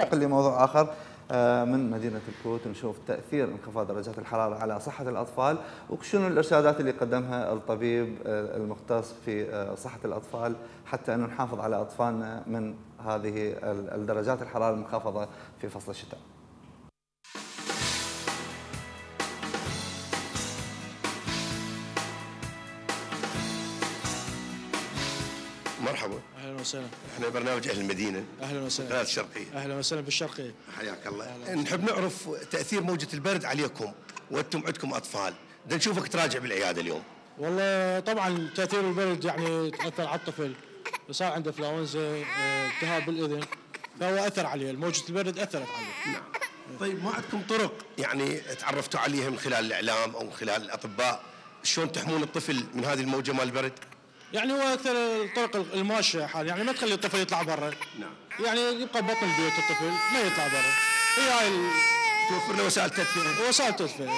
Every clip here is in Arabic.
ننتقل لموضوع آخر آه، من مدينة الكوت نشوف تأثير انخفاض درجات الحرارة على صحة الأطفال وشنو الإرشادات اللي قدمها الطبيب آه، المختص في آه، صحة الأطفال حتى أنه نحافظ على أطفالنا من هذه الدرجات الحرارة المنخفضة في فصل الشتاء. مرحبا أهلا وسهلا. إحنا برنامج أهل المدينة. أهلا وسهلا. قناه الشرقيه أهلا وسهلا بالشرقيه حياك الله. نحب نعرف تأثير موجة البرد عليكم وأنتم عندكم أطفال. بدنا نشوفك تراجع بالعيادة اليوم. والله طبعا تأثير البرد يعني تأثر على الطفل. صار عنده آه، التهاب بالإذن. فهو أثر عليه. موجة البرد أثرت عليه. نعم. طيب ما عندكم طرق يعني تعرفتوا عليها من خلال الإعلام أو من خلال الأطباء؟ شلون تحمون الطفل من هذه الموجة مال البرد؟ يعني هو أكثر الطرق الماشيه حال يعني ما تخلي الطفل يطلع برا. نعم. يعني يبقى ببطن البيت الطفل ما يطلع برا. هي هاي ال- توفر له وسائل تدفئة. وسائل تدفئة. نعم.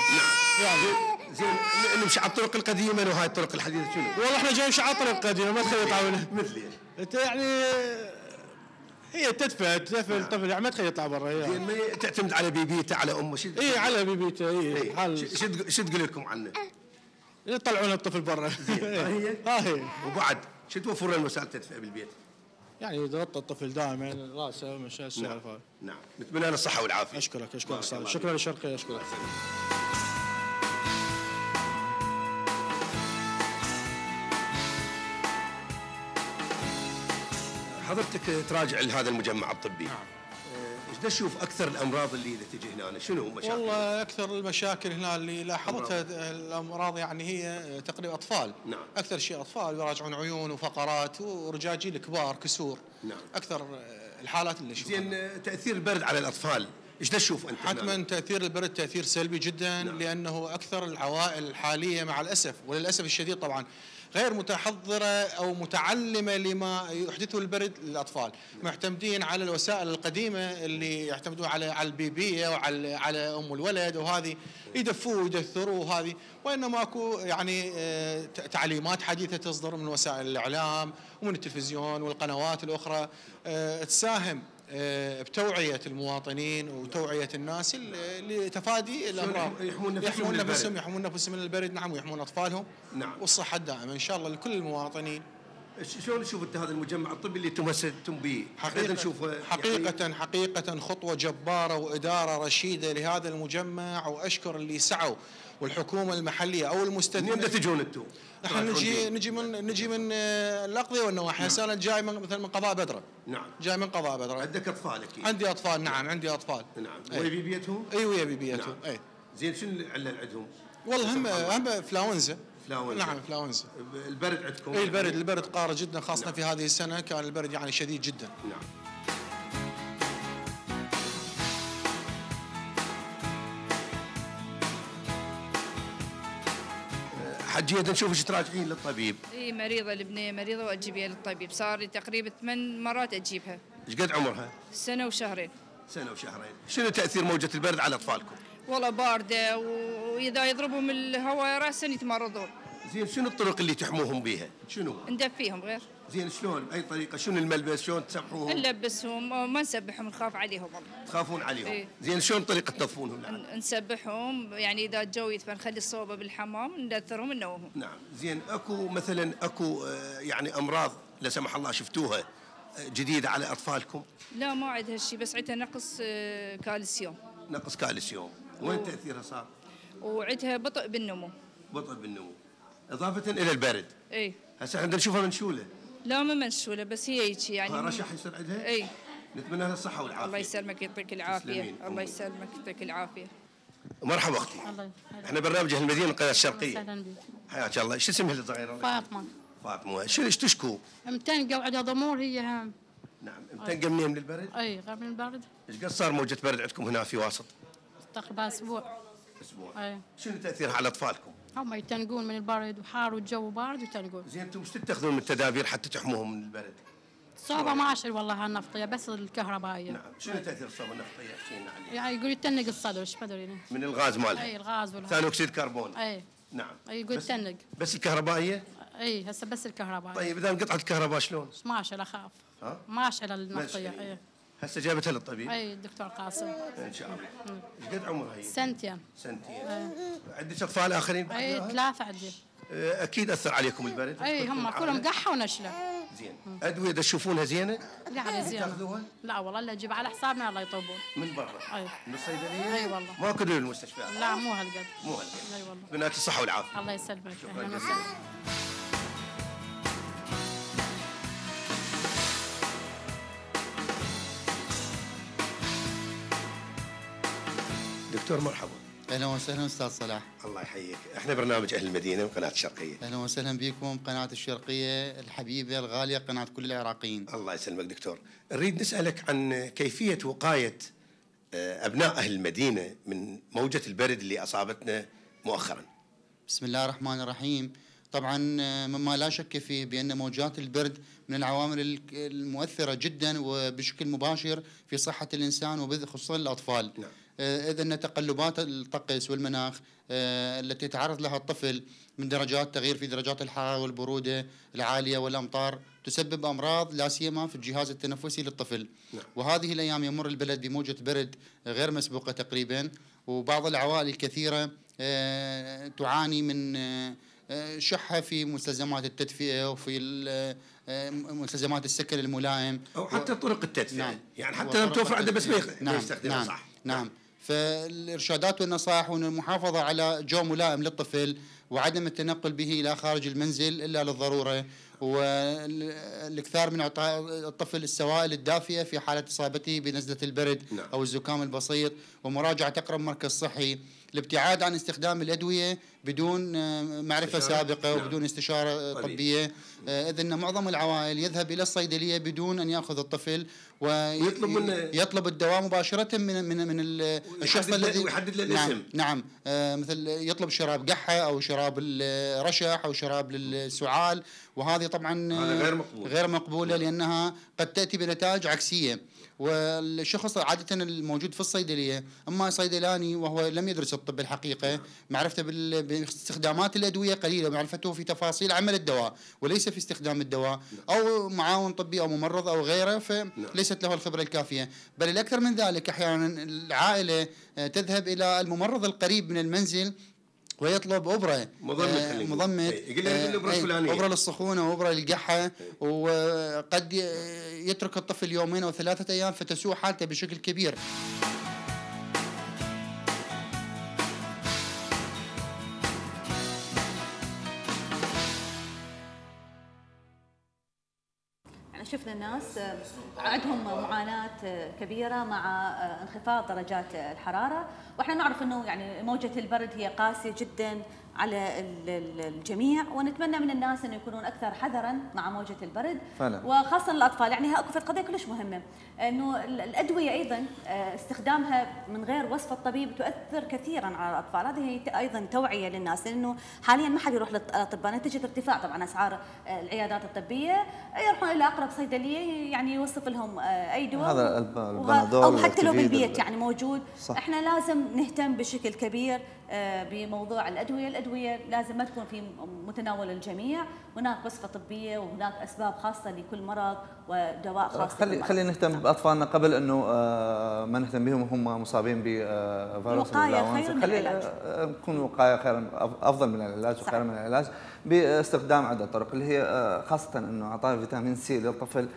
يعني. زين نمشي على الطرق القديمة وهاي الطرق الحديثة شنو؟ والله إحنا جايين شعاطر القديمة ما تخلي يطلع ولا- مثلي أنت يعني هي تدفئة تدفئ الطفل يعني ما تخلي يطلع برا هي زين ما تعتمد على بيبيته على أمه شو اي على بيبيته اي إيه. شو تقول لكم عنه؟ يطلعون الطفل برا. ها هي؟ وبعد شو توفر له وسائل تدفئه بالبيت؟ يعني يغطى الطفل دائما راسه مش السالفه هاي. نعم. نتمنى له الصحة والعافية. أشكرك أشكرك. الله شكرا للشرقية أشكرك. حضرتك تراجع لهذا المجمع الطبي. نعم. إيش دا تشوف أكثر الأمراض اللي إذا تجي هنا شنو مشاكل؟ والله أكثر المشاكل هنا اللي لاحظتها الأمراض يعني هي تقريبا أطفال نعم. أكثر شيء أطفال يراجعون عيون وفقرات ورجاجيل كبار كسور نعم. أكثر الحالات اللي نشوفها زين تأثير البرد على الأطفال إيش تشوف أنت؟ حتما تأثير البرد تأثير سلبي جدا نعم. لأنه أكثر العوائل الحالية مع الأسف وللأسف الشديد طبعا غير متحضرة أو متعلمة لما يحدثه البرد للأطفال، معتمدين على الوسائل القديمة اللي يعتمدون على على البيبيه وعلى على أم الولد وهذه. يدفوه ويدثروه وهذه. وإنما أكو يعني آه، تعليمات حديثة تصدر من وسائل الإعلام ومن التلفزيون والقنوات الأخرى. آه، تساهم بتوعية المواطنين وتوعية الناس لتفادي الأمراض يحمون نفسهم يحمون. نفسهم من البرد نعم ويحمون أطفالهم نعم. والصحه الدائمه إن شاء الله لكل المواطنين شلون تشوف انت هذا المجمع الطبي اللي تمثلتم به؟ حقيقة نشوفه يعني حقيقة حقيقة خطوة جبارة وإدارة رشيدة لهذا المجمع وأشكر اللي سعوا والحكومة المحلية أو منين المستثمرين دا تجون أنتم؟ إحنا نجي نجي من نجي من الأقضية والنواحي هسه أنا جاي من مثلا من قضاء بدرة نعم جاي من قضاء بدرة عندك أطفال أكيد عندي أطفال نعم عندي أطفال نعم أي. ويبي بيتهم؟ اي ويا بيبيتهم نعم. اي زين شنو العله عندهم؟ والله هم. هم فلاونزا فلاونزا. نعم فلاونزا البرد عندكم؟ اي البرد البرد قارة جدا خاصة في هذه السنة كان البرد يعني شديد جدا نعم حجية بدنا نشوف إيش تراجعين للطبيب إي مريضة البنية مريضة واجيبها للطبيب صار لي تقريبا ثمان مرات أجيبها إيش قد عمرها؟ سنة وشهرين سنة وشهرين شنو تأثير موجة البرد على أطفالكم؟ والله باردة وإذا يضربهم الهواء راسا يتمرضون زين شنو الطرق اللي تحموهم بها؟ شنو؟ ندفيهم غير زين شلون؟ باي طريقة؟ شنو الملبس؟ شلون تسبحوهم؟ نلبسهم ما نسبحهم نخاف عليهم والله تخافون عليهم؟ إيه. زين شلون؟ نعم. ن- نسبحهم يعني الجو يدفى نخلي الصوبة بالحمام ندثرهم ننومهم نعم زين أكو مثلا أكو آه، يعني أمراض لا سمح الله شفتوها آه، جديدة على أطفالكم لا ما عندها شيء بس عندها نقص آه، كالسيوم نقص كالسيوم وين تأثيرها صار؟ وعندها بطء بالنمو. بطء بالنمو. إضافة إلى البرد. إي. هسه إحنا نشوفها منشوله لا ما منشولة بس هي هيك يعني رشح يصير عندها؟ إي. نتمنى لها الصحة والعافية. الله يسلمك يعطيك العافية. تسلمين. الله يسلمك يعطيك العافية. مرحبا أختي. الله إحنا برنامج أهل المدينة القناه الشرقية. وسهلا بك حياك الله. إيش اسمها الصغيره فاطمة. فاطمة. شنو إيش تشكو؟ متنقى وعندها ضمور هي هم. نعم. متنقى منين من البرد؟ إي قبل البرد. إيش قد صار موجة برد عندكم هنا في واسط؟ تقريبا أسبوع. أسبوع. أي. شنو تاثيرها على أطفالكم؟ هم يتنقون من البرد وحار والجو بارد ويتنقون. زين أنتم إيش تتخذون من التدابير حتى تحموهم من البرد؟ الصوبة ما اشيل والله هالنفطية بس الكهربائية. نعم. شنو تأثير الصوبة النفطية؟ احكينا عليه يعني يقول يتنق الصدر إيش ما ادري من الغاز مالها؟ أي الغاز ولا ثاني اكسيد كربون. أي. نعم. أي يقول يتنق بس الكهربائية؟ أي هسه بس الكهربائية. طيب إذا انقطعت الكهرباء شلون؟ ما اشيل اخاف ها؟ ما اشيل النفطية. أي. هسه جابتها للطبيب؟ أي الدكتور قاسم. إن شاء الله. إيش قد عمرها هي؟ سنتين. سنتين. عندك أطفال آخرين؟ أي هاي؟ ثلاثة عندي. آه، أكيد أثر عليكم البرد. أي هم كلهم قحة ونشلة. زين. ادويه تشوفونها زينة؟ يعني زين تأخذوها؟ لا والله لا أجيب على حسابنا الله يطوبون. من برا. أي. من الصيدلية؟ أي والله. ما كلوا المستشفيات لا مو هالقد. مو هالقد. أي والله. بنات الصحه والعافية. الله يسلمك. أهلا جزيلا. دكتور مرحبا. أهلا وسهلا أستاذ صلاح. الله يحييك. إحنا برنامج أهل المدينة من قناه الشرقية. أهلا وسهلا بكم. قناة الشرقية الحبيبة الغالية قناة كل العراقيين. الله يسلمك دكتور. نريد نسألك عن كيفية وقاية آه، أبناء أهل المدينة من موجة البرد اللي أصابتنا مؤخرا. بسم الله الرحمن الرحيم. طبعا آه، مما لا شك فيه بأن موجات البرد من العوامل ال- المؤثرة جدا وبشكل مباشر في صحة الإنسان وخصوصا الأطفال. نعم. آه، اذا ان تقلبات الطقس والمناخ آه، التي يتعرض لها الطفل من درجات تغيير في درجات الحرارة والبرودة العالية والأمطار تسبب أمراض لا سيما في الجهاز التنفسي للطفل. نعم. وهذه الأيام يمر البلد بموجة برد غير مسبوقة تقريبا وبعض العوائل الكثيرة آه، تعاني من شحة في مستلزمات التدفئة وفي مستلزمات السكن الملائم. أو حتى طرق التدفئة. نعم. يعني حتى لو توفر عنده بس ما نعم. يستخدمها نعم. صح. نعم. فالإرشادات والنصائح والمحافظة على جو ملائم للطفل وعدم التنقل به إلى خارج المنزل إلا للضرورة والإكثار من اعطاء الطفل السوائل الدافئه في حالة إصابته بنزلة البرد نعم. أو الزكام البسيط ومراجعة أقرب مركز صحي الابتعاد عن استخدام الأدوية بدون آه، معرفة؟ سابقة نعم. وبدون استشارة آه،. طبية آه، اذ ان معظم العوائل يذهب إلى الصيدلية بدون أن يأخذ الطفل ويطلب منه- يطلب الدواء مباشرة من من من ال- الشخص الذي ويحدد له نعم الاسم. نعم مثل يطلب شراب قحة أو شراب الرشح أو شراب للسعال وهذه طبعا غير مقبول. غير مقبولة لأنها قد تأتي بنتائج عكسية والشخص عادة الموجود في الصيدلية أما صيدلاني وهو لم يدرس الطب الحقيقة معرفته باستخدامات الأدوية قليلة معرفته في تفاصيل عمل الدواء وليس في استخدام الدواء أو معاون طبي أو ممرض أو غيره فليست له الخبرة الكافية. بل الأكثر من ذلك أحيانا العائلة آه، تذهب إلى الممرض القريب من المنزل ويطلب ابره إيه، إيه، الفلانية. ابره للسخونه وابره للقحة وقد ي- يترك الطفل يومين أو ثلاثة أيام فتسوء حالته بشكل كبير. شفنا الناس آه، عندهم معاناة آه، كبيرة مع آه، انخفاض درجات الحرارة. وإحنا نعرف إنه يعني موجة البرد هي قاسية جدا على ال- ال- الجميع ونتمنى من الناس انه يكونون أكثر حذرا مع موجة البرد فعلا. وخاصة الأطفال. يعني هي أكو قضية كلش مهمة. إنه ال- الأدوية أيضا آه، استخدامها من غير وصف الطبيب تؤثر كثيرا على الأطفال. هذه أيضا توعية للناس لأنه حاليا ما حد يروح للأطباء نتيجة ارتفاع طبعا أسعار آه، العيادات الطبية. يروحون إلى أقرب صيدلية يعني يوصف لهم آه، أي دواء. هذا البنادول أو حتى لو بالبيت ال- يعني موجود. صح. إحنا لازم نهتم بشكل كبير بموضوع الأدوية، الأدوية لازم ما تكون في متناول الجميع، هناك وصفة طبية وهناك أسباب خاصة لكل مرض ودواء خاص خلي. خلينا نهتم بأطفالنا قبل إنه آه، ما نهتم بهم وهم مصابين بفيروس الوقاية الإنفلونزا. خير من خلي العلاج. آه، تكون وقاية خير أفضل من العلاج. وخير من العلاج باستخدام عدة طرق اللي هي آه، خاصة إنه اعطاء فيتامين سي للطفل آه،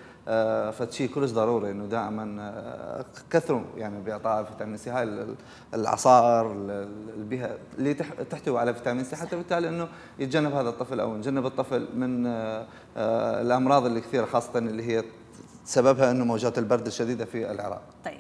فشيء كلش ضروري إنه دائما آه، كثروا يعني بإعطاء فيتامين سي هاي ال- العصائر اللي تح- تحتوي على فيتامين سي حتى بالتالي إنه يتجنب هذا الطفل أو نجنب الطفل من آه، آه، الأمراض اللي كثيرة خاصة اللي هي سببها إنه موجات البرد الشديدة في العراق. طيب.